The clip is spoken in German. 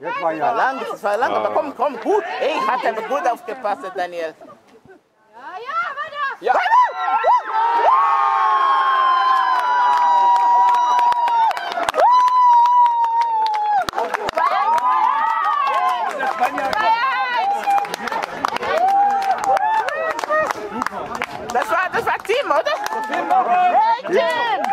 Jetzt war Das war ja. lang, das war lang, aber komm, ah. komm, gut. Ey, hat aber gut aufgepasst, Daniel. Ja, ja, weiter. Ja. Das war, das war Team, oder? Team!